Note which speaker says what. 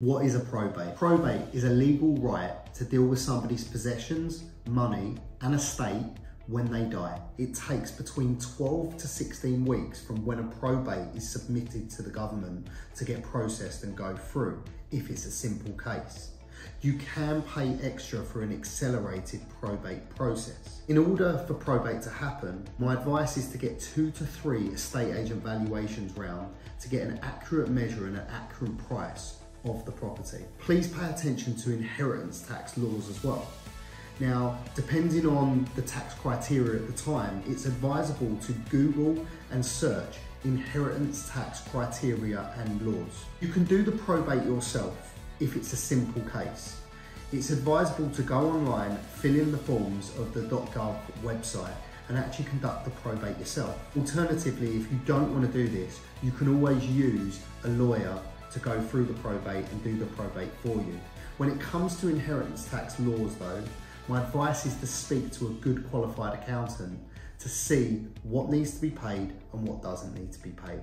Speaker 1: What is a probate? Probate is a legal right to deal with somebody's possessions, money, and estate when they die. It takes between 12 to 16 weeks from when a probate is submitted to the government to get processed and go through, if it's a simple case. You can pay extra for an accelerated probate process. In order for probate to happen, my advice is to get two to three estate agent valuations round to get an accurate measure and an accurate price of the property. Please pay attention to inheritance tax laws as well. Now, depending on the tax criteria at the time, it's advisable to Google and search inheritance tax criteria and laws. You can do the probate yourself if it's a simple case. It's advisable to go online, fill in the forms of the .gov website and actually conduct the probate yourself. Alternatively, if you don't want to do this, you can always use a lawyer to go through the probate and do the probate for you. When it comes to inheritance tax laws though, my advice is to speak to a good qualified accountant to see what needs to be paid and what doesn't need to be paid.